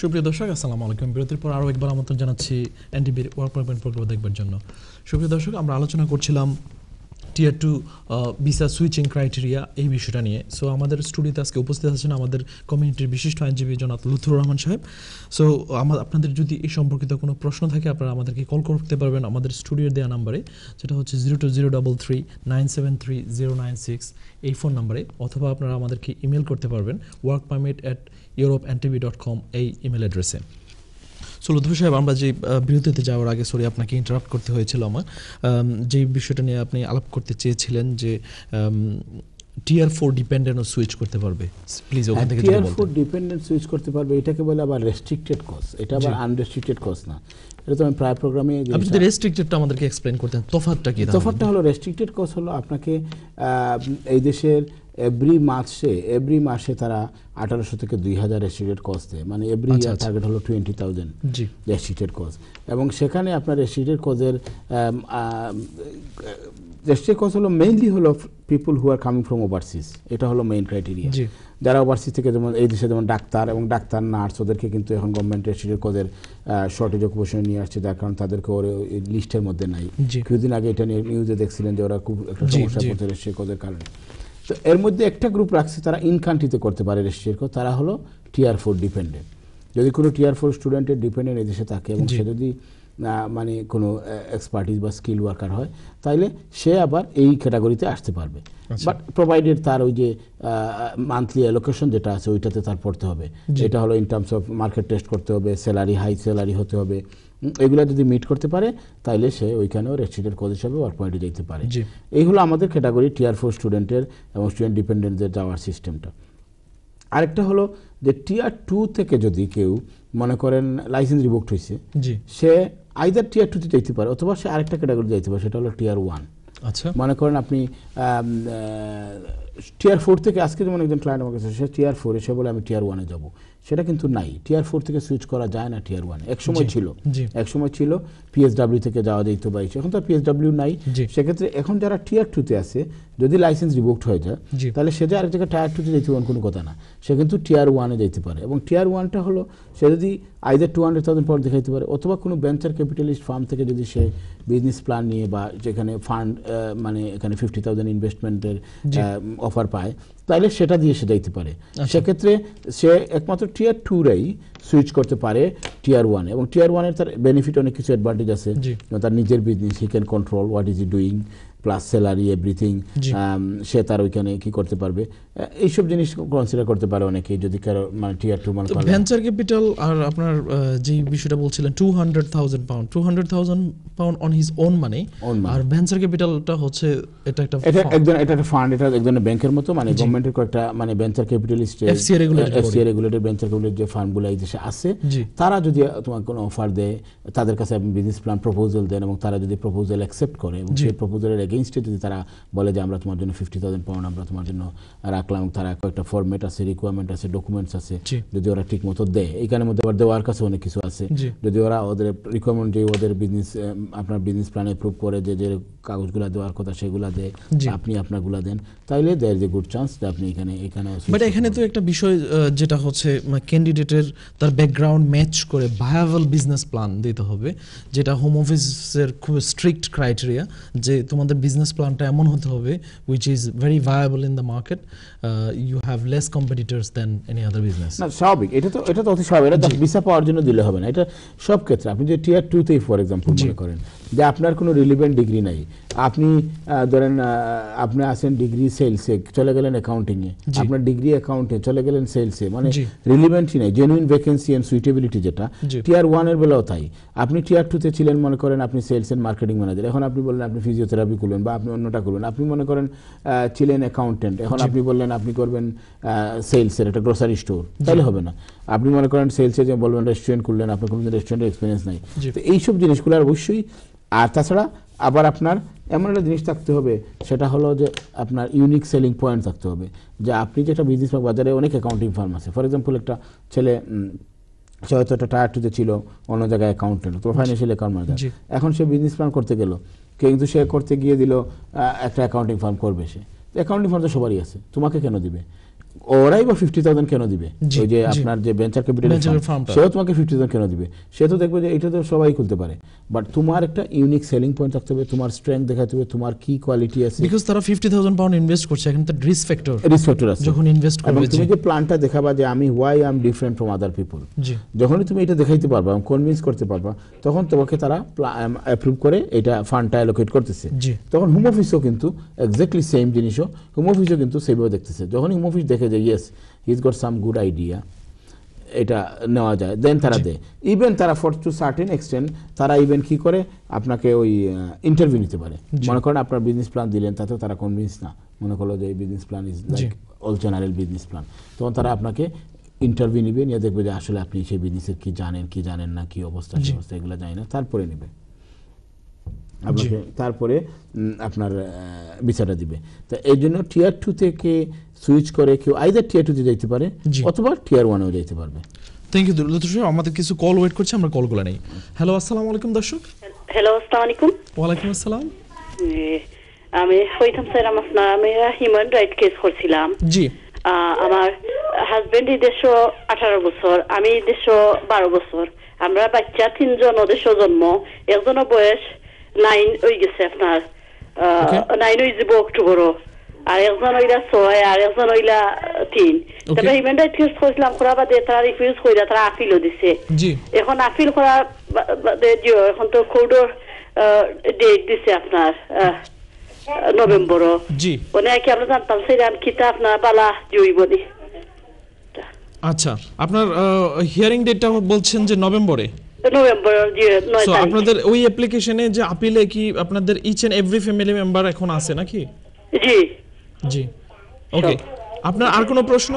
সুপ্রিয় দর্শক, আসসালামু আলাইকুম। বিরতির পর আরও একবার আমন্ত্রণ জানাচ্ছি এনটিভির ওয়ার্ক পয়েন্ট প্রকল্প দেখবার জন্য। সুপ্রিয় দর্শক, আমরা আলোচনা করছিলাম tier two visa switching criteria এই বিষয়টা নিয়ে। সো আমাদের স্টুডিওতে আজকে উপস্থিত আছেন আমাদের কমিউনিটির বিশিষ্ট আইনজীবী জনাব লুথুর রহমান সাহেব। সো আমার আপনাদের যদি এই সম্পর্কিত কোনো প্রশ্ন থাকে, আপনারা আমাদেরকে কল করতে পারবেন আমাদের স্টুডিওর দেওয়া নাম্বারে যেটা হচ্ছে zero two zero double three nine seven three zero nine six এই ফোন নাম্বারে অথবা আপনারা আমাদেরকে ইমেল করতে পারবেন work permit at Europe dot com এই ইমেল অ্যাড্রেসে সো লুৎফর সাহেব আমরা যে বিরতিতে যাওয়ার আগে সরি আপনাকে ইন্টারাপ্ট করতে হয়েছিল আমার। যে বিষয়টা নিয়ে আপনি আলাপ করতে চেয়েছিলেন যে টিয়ার ফোর ডিপেন্ডেন্টও সুইচ করতে পারবে। প্লিজ ওখান থেকে যদি টিয়ার ফোর ডিপেন্ডেন্ট সুইচ করতে পারবে এটাকে বলে আবার রেস্ট্রিক্টেড কজ এটা আবার আনরেস্ট্রিক্টেড কজ না। এটা তো আমি প্রায় প্রোগ্রামে আপনি যদি রেস্ট্রিক্টেডটা আমাদেরকে এক্সপ্লেন করতেন তফাৎটা কি? তফাৎটা হলো রেস্ট্রিক্টেড কজ হলো আপনাকে এই দেশের এভরি মাসে এভরি মাসে তারা আঠারোশো থেকে দুই হাজার রেস্ট্রিক্টেড কজ দেয়। মানে এভরি ইয়ার। টার্গেট হলো টোয়েন্টি থাউজেন্ড রেস্ট্রিক্টেড কজ এবং সেখানে আপনার রেস্ট্রিক্টেড কজের রেস্ট্রিক্টেড কজ হলো মেইনলি হলো people who are coming from overseas এটা হলো মেইন ক্রাইটেরিয়া যারা ওভারসিজ থেকে যেমন এই দেশে যেমন ডাক্তার এবং ডাক্তার নার্স ওদেরকে কিন্তু এখন গভর্নমেন্ট রেস্ট্রিক্টেড কজের শর্টেজ অকুপেশনে নিয়ে আসছে। যার কারণে তাদেরকে ওর লিস্টের মধ্যে নাই। কিছুদিন আগে এটা নিয়ে নিউজে দেখছিলেন যে ওরা খুব একটা সমস্যা। পড়ছে রেস্ট্রিক্টেড কজের কারণে। তো এর মধ্যে একটা গ্রুপ রাখছে তারা ইন কান্ট্রিতে করতে পারে কজ তারা হলো টিআর ফোর ডিপেন্ডেন্ট যদি কোনো টিআর ফোর স্টুডেন্টের ডিপেন্ডেন্ট এই দেশে থাকে এবং সে যদি মানে কোনো এক্সপার্টিস বা স্কিল ওয়ার্কার হয় তাইলে সে আবার এই ক্যাটাগরিতে আসতে পারবে আচ্ছা। বাট প্রোভাইডেড তার ওই যে মান্থলি অ্যালোকেশন যেটা আছে ওইটাতে তার পড়তে হবে। এটা হলো in terms of market test করতে হবে স্যালারি হাই স্যালারি হতে হবে এগুলো যদি মিট করতে পারে তাইলে সে ওইখানেও রেস্ট্রিক্টেড কোড হিসাবে ওয়ার্ক পয়েন্টে যেতে পারে। এই হলো আমাদের ক্যাটাগরি টিয়ার ফোর স্টুডেন্টের এবং স্টুডেন্ট ডিপেন্ডেন্টদের যাওয়ার সিস্টেমটা আরেকটা হলো যে টিয়ার টু থেকে যদি কেউ মনে করেন লাইসেন্স রিভোক্ট হয়েছে সে আইদার টিয়ার টুতে যেতে পারে অথবা সে আরেকটা ক্যাটাগরি যেতে পারে সেটা হলো টিয়ার ওয়ান আচ্ছা। মনে করেন আপনি টিয়ার ফোর থেকে আজকে যেমন একজন ক্লায়েন্ট আমার কাছে সে টিয়ার ফোর এসে বলে আমি টিয়ার ওয়ানে যাব। সেটা কিন্তু নাই। টিয়ার ফোর থেকে সুইচ করা যায় না টিয়ার ওয়ান এক সময় ছিল। একসময় এক সময় ছিল পিএসডাব্লিউ থেকে যাওয়া যেত বা এখন তো পিএসডাব্লিউ নাই। সেক্ষেত্রে এখন যারা টিয়ার টুতে আছে যদি লাইসেন্স রিভোক্ট হয়ে যায় তাহলে সে যে আরেক জায়গায় টায়ার টুতে যেতে পারেন কোনো কথা না। সে কিন্তু টিয়ার ওয়ানে যেতে পারে এবং টিয়ার ওয়ানটা হলো সে যদি either two hundred thousand pound দেখাইতে পারে অথবা কোনো ভেঞ্চার ক্যাপিটালিস্ট ফার্ম থেকে যদি সে বিজনেস প্ল্যান নিয়ে বা যেখানে ফান্ড মানে এখানে ফিফটি থাউজেন্ড ইনভেস্টমেন্টের অফার পায় তাহলে সেটা দিয়ে সে যাইতে পারে। আচ্ছা। সেক্ষেত্রে সে একমাত্র টিয়ার টুরাই সুইচ করতে পারে টিয়ার ওয়ান এবং টিয়ার ওয়ানের তার বেনিফিট অনেক কিছু অ্যাডভান্টেজ আছে। তার নিজের business he can control what is he doing plus salary everything. সে তার ওইখানে কি করতে পারবে এইসব জিনিস কনসিডার করতে পারে অনেকেই যদি কারও মানে টিয়ার টু মানে ভেঞ্চার ক্যাপিটাল আর আপনার যে বিষয়টা বলছিলেন two hundred thousand pound two hundred thousand pound on his own money R venture ক্যাপিটালটা হচ্ছে এটা একটা এটা একজন এটা একটা ফান্ড এটা একজন ব্যাংকের মতো মানে গভর্নমেন্টের কয়েকটা মানে venture capitalist regulated body। FCA regulated venture capital যে ফান্ডগুলো এই দেশে আছে তারা যদি তোমার কোনো অফার দেয় তাদের কাছে আপনি বিজনেস প্ল্যান প্রপোজাল দেন এবং তারা যদি প্রপোজাল অ্যাকসেপ্ট করে এবং সেই প্রপোজালের এগেনস্টে যদি তারা বলে যে আমরা তোমার জন্য ফিফটি থাউজেন্ড পাউন্ড আমরা তোমার জন্য রাখলাম এবং তারা কয়েকটা ফরম্যাট আছে রিকোয়ারমেন্ট আছে ডকুমেন্টস আছে যদি ওরা ঠিক মতো দেয়। এইখানের মধ্যে আবার দেওয়ার কাছে অনেক কিছু আছে। যদি ওরা ওদের রিকোয়ারমেন্ট যে ওদের বিজনেস আপনার বিজনেস প্ল্যানে প্রুভ করে যে যে কাগজগুলো দেওয়ার কথা সেগুলো দেয় আপনি আপনারগুলো দেন তাইলে দেয়ার এ গুড চান্স যে আপনি এখানে এখানে বাট এখানে তো একটা বিষয় যেটা হচ্ছে ক্যান্ডিডেটের তার ব্যাকগ্রাউন্ড ম্যাচ করে ভায়াবল বিজনেস প্ল্যান দিতে হবে যেটা হোম অফিসের খুব স্ট্রিক্ট ক্রাইটেরিয়া যে তোমাদের বিজনেস প্ল্যানটা এমন হতে হবে which is very viable in the market you have less competitors than any other business না স্বাভাবিক। এটা তো এটা তো অতি স্বাভাবিক। এটা ভিসা পাওয়ার জন্য দিলে হবে না। এটা সব ক্ষেত্রে। আপনি যে টিয়ার টুতেই ফর এক্সাম্পল মনে করেন যে আপনার কোনো রিলিভেন্ট ডিগ্রি নাই আপনি ধরেন আপনি আছেন ডিগ্রি সেলসে চলে গেলেন অ্যাকাউন্টিংয়ে আপনার ডিগ্রি অ্যাকাউন্টে চলে গেলেন সেলসে মানে রিলিভেন্টই নাই। জেনুইন ভ্যাকেন্সি অ্যান্ড সুইটেবিলিটি যেটা টিয়ার ওয়ানের বেলাও তাই। আপনি টিয়ার টুতে ছিলেন মনে করেন আপনি সেলস এন্ড মার্কেটিং ম্যানেজার এখন আপনি বললেন আপনি ফিজিওথেরাপি করবেন বা আপনি অন্যটা করবেন আপনি মনে করেন ছিলেন অ্যাকাউন্টেন্ট এখন আপনি বললেন আপনি করবেন সেলসের একটা গ্রোসারি স্টোর তাহলে হবে না। আপনি মনে করেন সেলসে যে বলবেন রেস্টুরেন্ট করলেন আপনার কোনো রেস্টুরেন্টের এক্সপিরিয়েন্স নাই। তো এইসব জিনিসগুলো আর অবশ্যই আর তাছাড়া আবার আপনার এমন একটা জিনিস থাকতে হবে সেটা হলো যে আপনার ইউনিক সেলিং পয়েন্ট থাকতে হবে। যে আপনি যেটা বিজনেস বাজারে অনেক অ্যাকাউন্টিং ফার্ম আছে। ফর এক্সাম্পল একটা ছেলে সে হয়তো একটা টায়ার টুতে ছিল অন্য জায়গায় অ্যাকাউন্টেন্ট তো ফাইন্যান্সিয়াল অ্যাকাউন্ট ম্যানেজার এখন সে বিজনেস প্ল্যান করতে গেল কিন্তু সে করতে গিয়ে দিল একটা অ্যাকাউন্টিং ফার্ম করবে সে। অ্যাকাউন্টিং ফার্ম তো সবারই আছে। তোমাকে কেন দিবে? ওরাই বা ফিফটি থাউজেন্ড কেন দিবে? ওই যে আপনার যে ভেঞ্চার ক্যাপিটাল সেও তোমাকে ফিফটি থাউজেন্ড কেন দিবে? সে তো দেখবে যে এটা তো সবাই খুলতে পারে। বাট তোমার একটা ইউনিক সেলিং পয়েন্ট থাকতে হবে তোমার স্ট্রেংথ দেখাতে হবে তোমার কি কোয়ালিটি আছে। বিকজ তারা ফিফটি থাউজেন্ড পাউন্ড ইনভেস্ট করছে এখানে তো রিস্ক ফ্যাক্টর রিস্ক ফ্যাক্টর আছে। যখন ইনভেস্ট করবে তুমি যে প্ল্যানটা দেখাবা যে আমি why am different from other people যখনই তুমি এটা দেখাইতে পারবা কনভিন্স করতে পারবা তখন তোমাকে তারা অ্যাপ্রুভ করে এটা ফান্ডটা অ্যালোকেট করতেছে। তখন হোম অফিসও কিন্তু এক্স্যাক্টলি সেম জিনিসও হোম অফিসও কিন্তু সেইভাবে দেখতেছে। যখন হোম অফিস দেখে যে yes he's got some good idea এটা নেওয়া যায়। দেন তারা দেয়। ইভেন তারা ফর টু সার্টেন এক্সটেন্ট তারা ইভেন কি করে? আপনাকে ওই ইন্টারভিউ নিতে পারে। মনে করেন আপনার বিজনেস প্ল্যান দিলেন তাতেও তারা কনভিন্স না। মনে করল যে এই business plan is like all general business plan তখন তারা আপনাকে ইন্টারভিউ নিবে নিয়ে দেখবে যে আসলে আপনি সেই বিজনেসের কি জানেন কি জানেন না কি অবস্থা অবস্থা এগুলো জানি না। তারপরে নেবে। আপনাকে তারপরে আপনার ভিসাটা দিবে। তো এই জন্য টিয়ার টু থেকে সুইচ করে কেউ আইদার টিয়ার টুতে যাইতে পারে অথবা টিয়ার ওয়ানেও যাইতে পারবে। থ্যাংক ইউ দুর্লভ আমাদের কিছু কল ওয়েট করছে আমরা কলগুলো নেই। হ্যালো আসসালামু আলাইকুম দর্শক। হ্যালো আসসালামু আলাইকুম। ওয়ালাইকুম আসসালাম। আমি হইতাম স্যার আপনার আমি হিউম্যান রাইট কেস করছিলাম। জি। আহ, আমার হাজবেন্ড এই আঠারো বছর আমি এই বারো বছর। আমরা বাচ্চা তিনজন ও দেশও জন্ম একজনের বয়স নাইন হয়ে গেছে আপনার. নাইন হয়ে যাব অক্টোবরও আর একজন হইলা ছয় আর একজন হইলা তিন Okay. তবে হিউম্যান রাইট কেস করছিলাম করা বাদে তারা রিফিউজ কইরা তারা আপিলও দিছে জি এখন আপিল করা বাদে দিও এখন তো কোর্টের ডেট দিছে আপনার আহ, নভেম্বরও জি মানে কি আমরা জানতাম সেরাম কিতা আপনার বালা জুইব দি আচ্ছা আপনার হিয়ারিং ডেটটা বলছেন যে নভেম্বরে নভেম্বর সো আপনাদের ওই অ্যাপ্লিকেশনে যে আপিলে কি আপনাদের each and every family member এখন আছে নাকি? জি। জি। ওকে আপনার আর কোনো প্রশ্ন?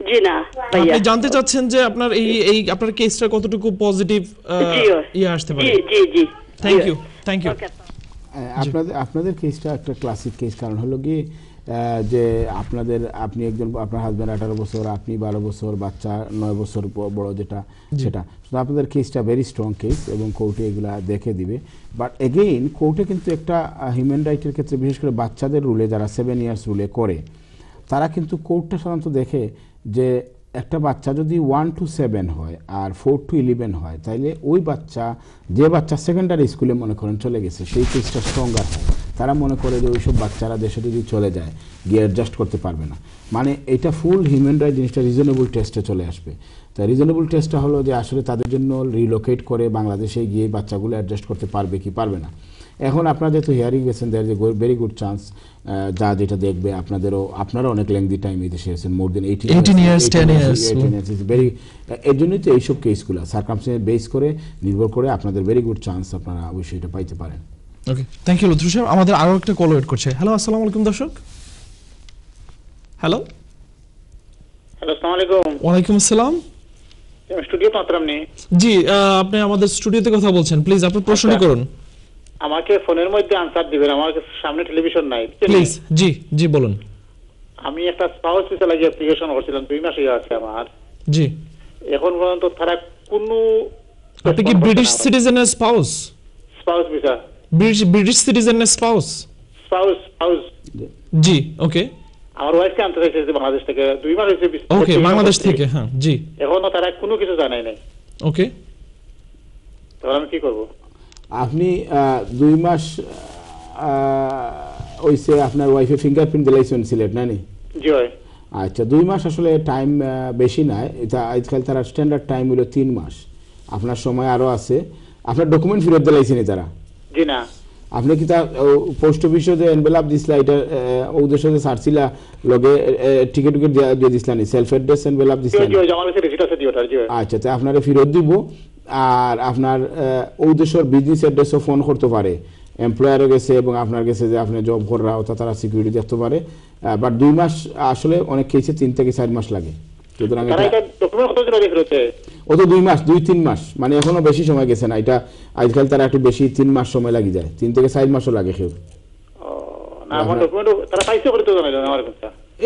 জি না আপনি জানতে চাচ্ছেন যে আপনার এই এই আপনার কেসটা কতটুকু পজিটিভ ইয়ে আসতে পারে? জি জি জি। থ্যাংক ইউ থ্যাংক ইউ আপনাদের আপনাদের কেসটা একটা ক্লাসিক কেস কারণ হলো কি আহ, যে আপনাদের আপনি একজন আপনার হাজব্যান্ড আঠারো বছর আপনি বারো বছর বাচ্চা নয় বছর বড় যেটা সেটা। আপনাদের কেসটা ভেরি স্ট্রং কেস এবং কোর্টে এগুলা দেখে দিবে। বাট এগেইন কোর্টে কিন্তু একটা হিউম্যান রাইটের ক্ষেত্রে বিশেষ করে বাচ্চাদের রুলে যারা সেভেন ইয়ার্স রুলে করে তারা কিন্তু কোর্টটা সাধারণত দেখে যে একটা বাচ্চা যদি ওয়ান টু সেভেন হয় আর ফোর টু ইলেভেন হয় তাইলে ওই বাচ্চা যে বাচ্চা সেকেন্ডারি স্কুলে মনে করেন চলে গেছে সেই কেসটা স্ট্রঙ্গার হয়। তারা মনে করে যে ওইসব বাচ্চারা দেশে যদি চলে যায় গিয়ে অ্যাডজাস্ট করতে পারবে না। মানে এটা ফুল হিউম্যান রাইট জিনিসটা রিজনেবল টেস্টে চলে আসবে। তা রিজনেবল টেস্টটা হলো যে আসলে তাদের জন্য রিলোকেট করে বাংলাদেশে গিয়ে বাচ্চাগুলো অ্যাডজাস্ট করতে পারবে কি পারবে না। এখন আপনারা যেহেতু হিয়ারিং গেছেন দেয়ার যে ভেরি গুড চান্স যা যেটা দেখবে আপনাদেরও আপনারা অনেক লেংদি টাইম এই দেশে এসেছেন more than eighteen 18 years, 10 years. Very এর জন্যই তো এইসব কেসগুলো সার্কামস্টেন্স বেস করে নির্ভর করে আপনাদের ভেরি গুড চান্স আপনারা অবশ্যই এটা পাইতে পারেন। ওকে থ্যাংক ইউ লুথরু সাহেব আমাদের আরও একটা কল ওয়েট করছে। হ্যালো আসসালামু আলাইকুম দর্শক। হ্যালো হ্যালো আসসালামু আলাইকুম। ওয়ালাইকুম আসসালাম। স্টুডিও মাত্র আপনি জি আপনি আমাদের স্টুডিওতে কথা বলছেন। প্লিজ আপনার প্রশ্নটি আচ্ছা। করুন। আমাকে ফোনের মধ্যে আনসার দিবেন। আমার সামনে টেলিভিশন নাই। প্লিজ জি জি বলুন। আমি একটা স্পাউস ভিসা লাগিয়ে অ্যাপ্লিকেশন করছিলাম দুই মাস হয়ে আছে আমার। জি। এখন পর্যন্ত তারা কোনো আপনি কি ব্রিটিশ সিটিজেনের স্পাউস স্পাউস ভিসা ব্রিটিশ সিটিজেনের স্পাউস স্পাউস স্পাউস জি ওকে আমার ওয়াইফকে আনতে চাইছে যে বাংলাদেশ থেকে দুই মাস হয়েছে ওকে বাংলাদেশ থেকে হ্যাঁ জি। এখনও তারা কোনো কিছু জানাই নাই। ওকে তখন আমি কি করব? আপনি দুই মাস ওইসে আপনার ওয়াইফে ফিঙ্গারপ্রিন্ট দিলাইছেন সিলেট না নি? জি হয় আচ্ছা দুই মাস আসলে টাইম বেশি নাই। এটা আজকাল তারা স্ট্যান্ডার্ড টাইম হলো তিন মাস। আপনার সময় আরও আছে। আপনার ডকুমেন্ট ফেরত দিলাইছেনি তারা? জি না। আপনি কি তা পোস্ট অফিসে যে এনভেলাপ দিছিলা এটা ও উদ্দেশ্যে যে সারছিলা লগে টিকিট টিকিট দিয়ে দিছিলা নি? সেলফ অ্যাড্রেস এনভেলাপ জি দিছিলা নি? জি আমার কাছে রিসিট আছে জি ওটার জি আচ্ছা তাই আপনারা ফেরত দিব আর আপনার ও উদ্দেশ্যের বিজনেস অ্যাড্রেসও ফোন করতে পারে। এমপ্লয়ারও গেছে এবং আপনার গেছে যে আপনি জব করা ওটা তারা সিকিউরিটি দেখতে পারে। বাট দুই মাস আসলে অনেক কেসে তিন থেকে চার মাস লাগে। সুতরাং ও তো দুই মাস দুই তিন মাস। মানে এখনও বেশি সময় গেছে না এটা আজকাল তারা একটু বেশি তিন মাস সময় লাগি যায় তিন থেকে চার মাসও লাগে কেউ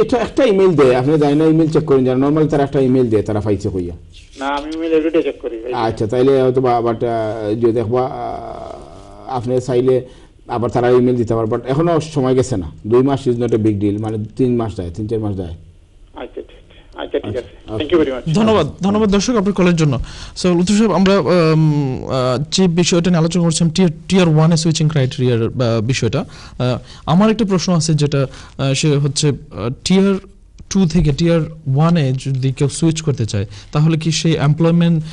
এটা একটা ইমেল দেয় আপনি জানেন না ইমেল চেক করেন যারা নর্মাল তারা একটা ইমেল দেয় তারা পাইছে কইয়া। না আমি মেল এভরিডে চেক করি আচ্ছা তাইলে হয়তো বাট যে দেখবা আপনি চাইলে আবার তারা ইমেল দিতে পারবে বাট এখনও সময় গেছে না। দুই মাস is not a big deal মানে তিন মাস যায় তিন চার মাস যায় আচ্ছা আচ্ছা ঠিক আছে। আচ্ছা, থ্যাংক ইউ ভেরি মাচ ধন্যবাদ ধন্যবাদ দর্শক আপনার কলের জন্য। সো লুৎফ সাহেব আমরা যে বিষয়টা নিয়ে আলোচনা করছিলাম টিয়ার টিয়ার ওয়ানে সুইচিং ক্রাইটেরিয়ার বিষয়টা আমার একটা প্রশ্ন আছে যেটা সে হচ্ছে টিয়ার টু থেকে টিয়ার ওয়ানে যদি কেউ সুইচ করতে চায় তাহলে কি সেই এমপ্লয়মেন্ট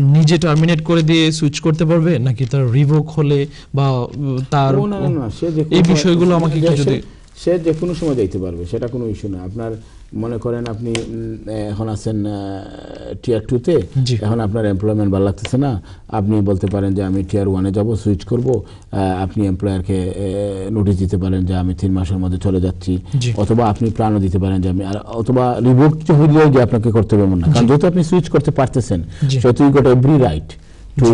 নিজে টার্মিনেট করে দিয়ে সুইচ করতে পারবে? নাকি তার রিভোক হলে বা তার এই বিষয়গুলো আমাকে সে- যদি সে যে কোনো সময় যাইতে পারবে সেটা কোনো ইস্যু না। আপনার মনে করেন আপনি এখন আছেন টিয়ার টুতে এখন আপনার এমপ্লয়মেন্ট ভালো লাগতেছে না? আপনি বলতে পারেন যে আমি টিয়ার ওয়ানে যাব সুইচ করব আপনি এমপ্লয়ারকে নোটিশ দিতে পারেন যে আমি তিন মাসের মধ্যে চলে যাচ্ছি। অথবা আপনি প্ল্যানও দিতে পারেন যে আমি অথবা রিভোক হইলেও যে আপনাকে করতে হবে এমন না। কারণ যেহেতু আপনি সুইচ করতে পারতেছেন। সেহেতু you got every right to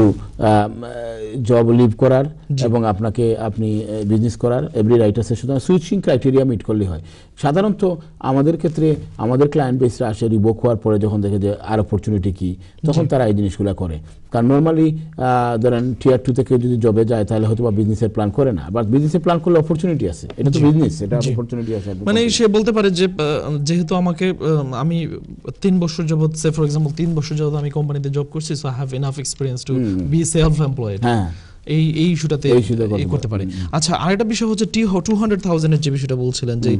job leave করার এবং আপনাকে আপনি বিজনেস করার এভরি রাইটার্সের সুতরাং সুইচিং ক্রাইটেরিয়া মিট করলে হয়। সাধারণত আমাদের ক্ষেত্রে আমাদের ক্লায়েন্ট বেসরা আসে রিবোক হওয়ার পরে যখন দেখে যে আর অপরচুনিটি কী তখন তারা এই জিনিসগুলো করে। কারণ নর্মালি ধরেন টিয়ার টু থেকে যদি জবে যায় তাহলে হয়তো বা বিজনেস এর প্ল্যান করে না। বাট বিজনেসের প্ল্যান করলে অপরচুনিটি আছে। এটা তো বিজনেস এটা অপরচুনিটি আছে মানে সে বলতে পারে যে আহ, যেহেতু আমাকে আমি তিন বছর যাবত সে ফর এক্সাম্পল তিন বছর যাবত আমি কোম্পানিতে জব করছি so I have enough experience to be self employed হ্যাঁ। এই এই ইস্যুটাতে এই করতে পারে। আচ্ছা আরেকটা বিষয় হচ্ছে টি টু হান্ড্রেড থাউজেন্ডের যে বিষয়টা বলছিলেন যে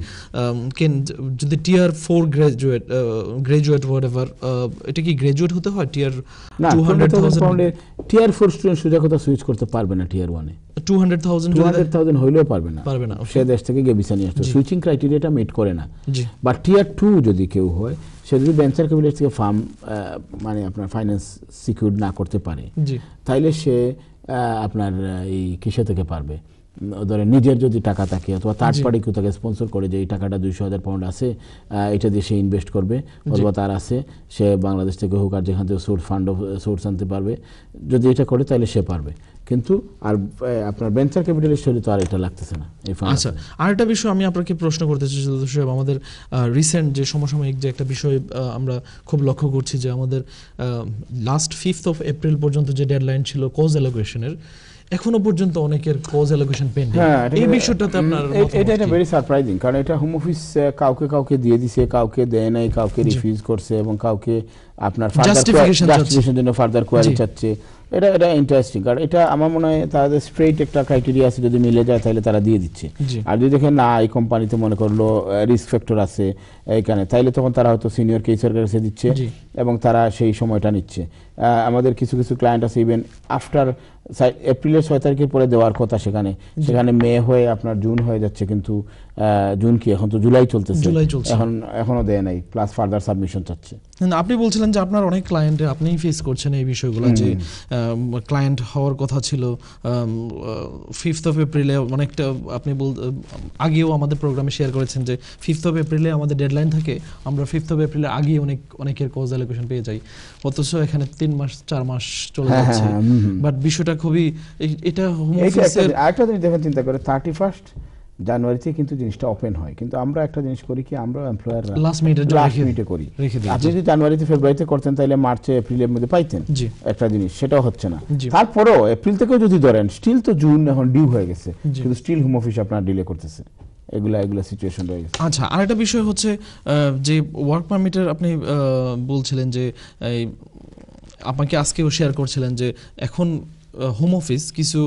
কেন যদি tier four graduate graduate whatever এটা কি গ্রাজুয়েট হতে হয়? Tier two hundred thousand tier four student সোজা কথা সুইচ করতে পারবে না টিয়ার ওয়ানে two hundred thousand two hundred thousand হইলেও পারবে না। পারবে না সে দেশ থেকে গিয়ে ভিসা নিয়ে আসতো। সুইচিং ক্রাইটেরিয়াটা মিট করে না। বা টিয়ার টু যদি কেউ হয় সে যদি ভেঞ্চার ক্যাপিটাল থেকে ফার্ম মানে আপনার ফাইন্যান্স সিকিউর না করতে পারে তাইলে সে আপনার এই কিসে থেকে পারবে? ধরেন নিজের যদি টাকা থাকে অথবা থার্ড পার্টি কেউ তাকে স্পন্সর করে যে এই টাকাটা দুইশো হাজার পাউন্ড আছে এটা দিয়ে সে ইনভেস্ট করবে অথবা তার আছে সে বাংলাদেশ থেকে হোক আর যেখান থেকে সোর্স ফান্ড সোর্স আনতে পারবে যদি এটা করে তাহলে সে পারবে। কিন্তু আর আপনার ভেঞ্চার ক্যাপিটালিস্ট হলে তো আর এটা লাগতেছে না আচ্ছা আরেকটা বিষয় আমি আপনাকে প্রশ্ন করতে চাই সাহেব আমাদের রিসেন্ট যে সমসাময়িক যে একটা বিষয় আমরা খুব লক্ষ্য করছি যে আমাদের লাস্ট ফিফথ অফ এপ্রিল পর্যন্ত যে ডেডলাইন ছিল কোজ অ্যালোকেশনের এখনও পর্যন্ত অনেকের কোজ অ্যালোকেশন পেন্ডিং হ্যাঁ, এই বিষয়টাতে আপনার উম, এ- মতামত এটা ভেরি সারপ্রাইজিং কারণ এটা হোম অফিস কাউকে কাউকে দিয়ে দিছে কাউকে দেয় নাই কাউকে রিফিউজ করছে এবং কাউকে আপনার জাস্টিফিকেশন জন্য ফার্দার কোয়ারি চাচ্ছে। এটা এটা ইন্টারেস্টিং কারণ এটা আমার মনে হয় তাদের স্ট্রেট একটা ক্রাইটেরিয়া আছে যদি মিলে যায় তাহলে তারা দিয়ে দিচ্ছে। আর যদি দেখে না এই কোম্পানিতে মনে করল রিস্ক ফ্যাক্টর আছে এইখানে তাইলে তখন তারা হয়তো সিনিয়র কেসের কাছে দিচ্ছে এবং তারা সেই সময়টা নিচ্ছে। আমাদের কিছু কিছু ক্লায়েন্ট আছে ইভেন আফটার এপ্রিলের ছয় তারিখের পরে দেওয়ার কথা সেখানে। সেখানে মে হয়ে আপনার জুন হয়ে যাচ্ছে কিন্তু জুন কি? এখন তো জুলাই চলতেছে। জুলাই চলছে। এখন এখনও দেয় নাই প্লাস ফার্দার সাবমিশন চাচ্ছে। না, আপনি বলছিলেন যে আপনার অনেক ক্লায়েন্টে আপনিই ফেস করছেন এই বিষয়গুলো যে ক্লায়েন্ট হওয়ার কথা ছিল ফিফথ অফ এপ্রিলে অনেকটা আপনি বল আগেও আমাদের প্রোগ্রামে শেয়ার করেছেন যে ফিফথ অফ এপ্রিলে আমাদের ডেডলাইন থাকে আমরা ফিফথ অফ এপ্রিলে আগেই অনেক অনেকের কোজ অ্যালোকেশন পেয়ে যাই। অথচ এখানে তিন মাস চার মাস চলে হ্যাঁ, যাচ্ছে। হ্যাঁ, হুম। বাট বিষয়টা খুবই এটা হোম এইটা একটা জিনিস দেখেন চিন্তা করে থার্টি ফার্স্ট জানুয়ারিতে কিন্তু জিনিসটা ওপেন হয়। কিন্তু আমরা একটা জিনিস করি কি আমরা এমপ্লয়ার লাস্ট জন্য লাস্ট মিনিটে করি। আপনি যদি জানুয়ারিতে ফেব্রুয়ারিতে করতেন তাহলে মার্চে এপ্রিলের মধ্যে পাইতেন একটা জিনিস সেটাও হচ্ছে না। তারপরেও এপ্রিল থেকেও যদি ধরেন স্টিল তো জুন এখন ডিউ হয়ে গেছে কিন্তু স্টিল হোম অফিস আপনার ডিলে করতেছে। এগুলা এগুলা সিচুয়েশন রয়ে গেছে। আচ্ছা আরেকটা বিষয় হচ্ছে যে ওয়ার্ক পারমিটের আপনি বলছিলেন যে আপনাকে আজকেও শেয়ার করছিলেন যে এখন হোম অফিস কিছু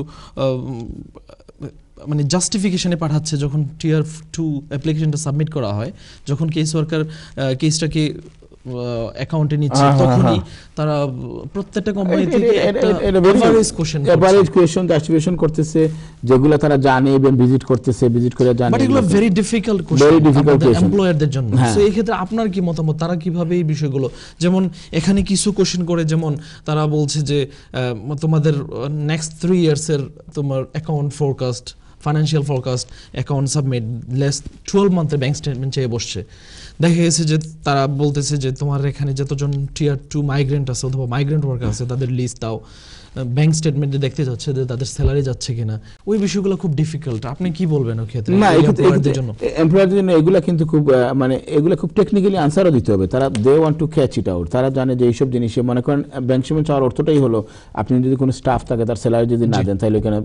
মানে জাস্টিফিকেশনে পাঠাচ্ছে যখন টিয়ার টু অ্যাপ্লিকেশনটা সাবমিট করা হয়, যখন কেস ওয়ার্কার কেসটাকে অ্যাকাউন্টে নিচ্ছে হ্যাঁ, হ্যাঁ, তখনই হ্যাঁ। তারা প্রত্যেকটা কোম্পানি থেকে একটা এভারেজ কোশ্চেন এভারেজ করতেছে যেগুলো তারা জানে এবং ভিজিট করতেছে ভিজিট করে জানে বাট এগুলো ভেরি ডিফিকাল্ট কোশ্চেন আমাদের question. এমপ্লয়ারদের জন্য। সো এই ক্ষেত্রে আপনার কি মতামত তারা কীভাবে এই বিষয়গুলো যেমন এখানে কিছু কোশ্চেন করে যেমন তারা বলছে যে তোমাদের নেক্সট থ্রি ইয়ার্স এর তোমার account forecast financial forecast account submit less twelve মান্থের bank statement চেয়ে বসছে দেখা গেছে যে তারা বলতেছে যে তোমার এখানে যতজন টিয়ার টু মাইগ্রেন্ট আছে অথবা মাইগ্রেন্ট ওয়ার্কার আছে তাদের লিস্ট দাও। ব্যাংক স্টেটমেন্টে দেখতে যাচ্ছে যে তাদের স্যালারি যাচ্ছে কিনা। ওই বিষয়গুলো খুব ডিফিকাল্ট আপনি কি বলবেন ওই ক্ষেত্রে? না এই জন্য। এমপ্লয়ারদের জন্য এগুলা কিন্তু খুব মানে এগুলা খুব টেকনিক্যালি আনসারও দিতে হবে। তারা they want to catch it out তারা জানে যে এইসব জিনিসে মনে করেন ব্যাংক স্টেটমেন্ট চাওয়ার অর্থটাই হলো আপনি যদি কোনো স্টাফ থাকে তার স্যালারি যদি না দেন তাহলে এখানে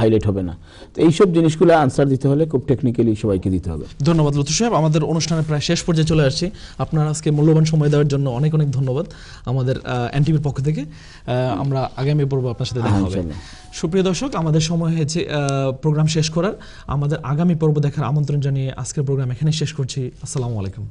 হাইলাইট হবে না। তো এইসব জিনিসগুলো আনসার দিতে হলে খুব টেকনিক্যালি সবাইকে দিতে হবে। ধন্যবাদ লতু সাহেব। আমাদের অনুষ্ঠানে প্রায় শেষ পর্যায়ে চলে আসছি। আপনার আজকে মূল্যবান সময় দেওয়ার জন্য অনেক অনেক ধন্যবাদ আমাদের এনটিভির পক্ষ থেকে। আমরা আগামী পর্ব আপনার সাথে দেখা হবে। সুপ্রিয় দর্শক আমাদের সময় হয়েছে প্রোগ্রাম শেষ করার। আমাদের আগামী পর্ব দেখার আমন্ত্রণ জানিয়ে আজকের প্রোগ্রাম এখানে শেষ করছি। আসসালামু আলাইকুম।